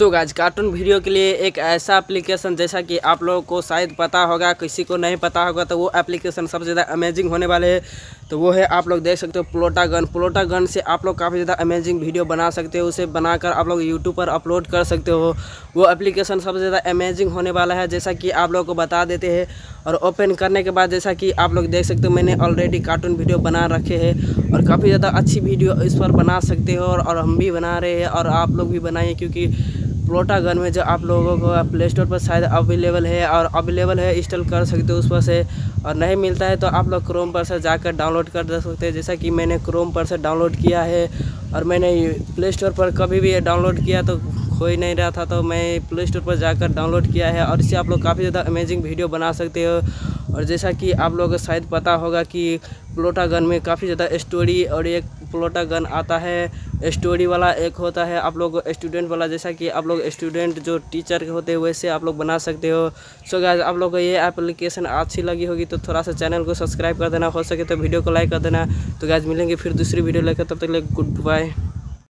So guys cartoon video के लिए एक ऐसा एप्लीकेशन जैसा कि आप लोगों को शायद पता होगा किसी को नहीं पता होगा तो वो एप्लीकेशन सबसे ज़्यादा अमेजिंग होने वाले है। तो वो है आप लोग देख सकते हो प्लोटा गन प्लोटा गन से आप लोग काफ़ी ज़्यादा अमेजिंग वीडियो बना सकते हो उसे बनाकर आप लोग यूट्यूब पर अपलोड कर सकते हो। वो एप्लीकेशन सबसे ज़्यादा अमेजिंग होने वाला है जैसा कि आप लोग को बता देते हैं। और ओपन करने के बाद जैसा कि आप लोग देख सकते हो मैंने ऑलरेडी कार्टून वीडियो बना रखे हैं और काफ़ी ज़्यादा अच्छी वीडियो इस पर बना सकते हो और, हम भी बना रहे हैं और आप लोग भी बनाइए क्योंकि प्लोटा गन में जो आप लोगों को प्ले स्टोर पर शायद अवेलेबल है और अवेलेबल है इंस्टॉल कर सकते हो उस पर से और नहीं मिलता है तो आप लोग क्रोम पर से जाकर डाउनलोड कर सकते हैं। जैसा कि मैंने क्रोम पर से डाउनलोड किया है और मैंने प्ले स्टोर पर कभी भी डाउनलोड किया तो कोई नहीं रहा था तो मैं प्ले स्टोर पर जाकर डाउनलोड किया है और इससे आप लोग काफ़ी ज़्यादा अमेजिंग वीडियो बना सकते हो। और जैसा कि आप लोगों को शायद पता होगा कि प्लोटा गन में काफ़ी ज़्यादा स्टोरी और एक प्लोटा गन आता है। स्टोरी वाला एक होता है आप लोग स्टूडेंट वाला, जैसा कि आप लोग स्टूडेंट जो टीचर के होते हैं, वैसे आप लोग बना सकते हो। सो गाइस आप लोग को ये एप्लीकेशन अच्छी लगी होगी तो थोड़ा सा चैनल को सब्सक्राइब कर देना। हो सके तो वीडियो को लाइक कर देना। तो गाइज़ मिलेंगे फिर दूसरी वीडियो लेकर, तब तक ले गुड बाय